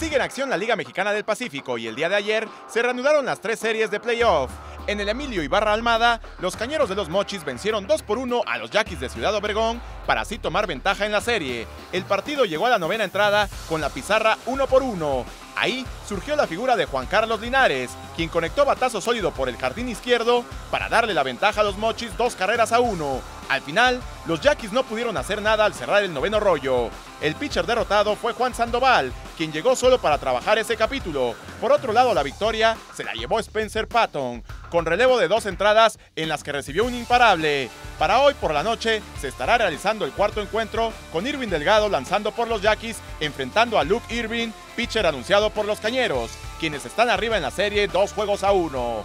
Sigue en acción la Liga Mexicana del Pacífico y el día de ayer se reanudaron las tres series de playoff. En el Emilio Ibarra Almada, los cañeros de los Mochis vencieron 2 por 1 a los Yaquis de Ciudad Obregón para así tomar ventaja en la serie. El partido llegó a la novena entrada con la pizarra 1 por 1. Ahí surgió la figura de Juan Carlos Linares, quien conectó batazo sólido por el jardín izquierdo para darle la ventaja a los Mochis dos carreras a uno. Al final, los Yaquis no pudieron hacer nada al cerrar el noveno rollo. El pitcher derrotado fue Juan Sandoval, quien llegó solo para trabajar ese capítulo. Por otro lado, la victoria se la llevó Spencer Patton, con relevo de dos entradas en las que recibió un imparable. Para hoy por la noche se estará realizando el cuarto encuentro con Irving Delgado lanzando por los Yaquis, enfrentando a Luke Irving, pitcher anunciado por los Cañeros, quienes están arriba en la serie dos juegos a uno.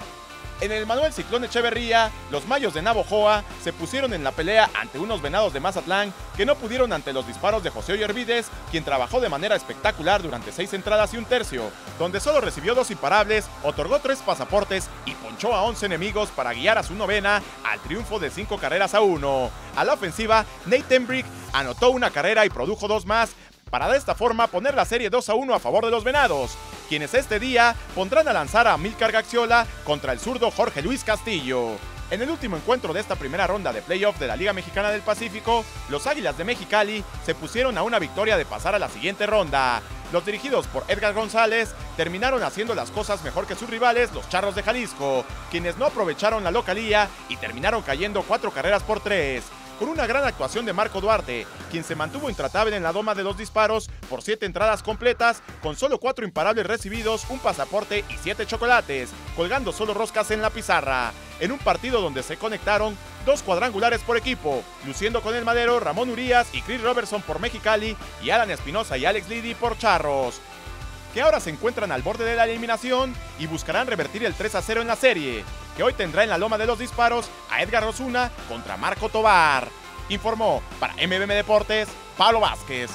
En el Manuel Ciclón Echeverría, los Mayos de Navojoa se pusieron en la pelea ante unos venados de Mazatlán que no pudieron ante los disparos de José Ollervides, quien trabajó de manera espectacular durante seis entradas y un tercio, donde solo recibió dos imparables, otorgó tres pasaportes y ponchó a 11 enemigos para guiar a su novena al triunfo de cinco carreras a uno. A la ofensiva, Nate Embrick anotó una carrera y produjo dos más, para de esta forma poner la serie 2 a 1 a favor de los Venados, quienes este día pondrán a lanzar a Milcar Gaxiola contra el zurdo Jorge Luis Castillo. En el último encuentro de esta primera ronda de playoff de la Liga Mexicana del Pacífico, los Águilas de Mexicali se pusieron a una victoria de pasar a la siguiente ronda. Los dirigidos por Edgar González terminaron haciendo las cosas mejor que sus rivales, los Charros de Jalisco, quienes no aprovecharon la localía y terminaron cayendo cuatro carreras por tres con una gran actuación de Marco Duarte, quien se mantuvo intratable en la doma de dos disparos por siete entradas completas, con solo cuatro imparables recibidos, un pasaporte y siete chocolates, colgando solo roscas en la pizarra, en un partido donde se conectaron dos cuadrangulares por equipo, luciendo con el madero Ramón Urias y Chris Robertson por Mexicali y Alan Espinosa y Alex Liddy por Charros que ahora se encuentran al borde de la eliminación y buscarán revertir el 3 a 0 en la serie, que hoy tendrá en la loma de los disparos a Edgar Rosuna contra Marco Tobar. Informó para MBM Deportes Pablo Vázquez.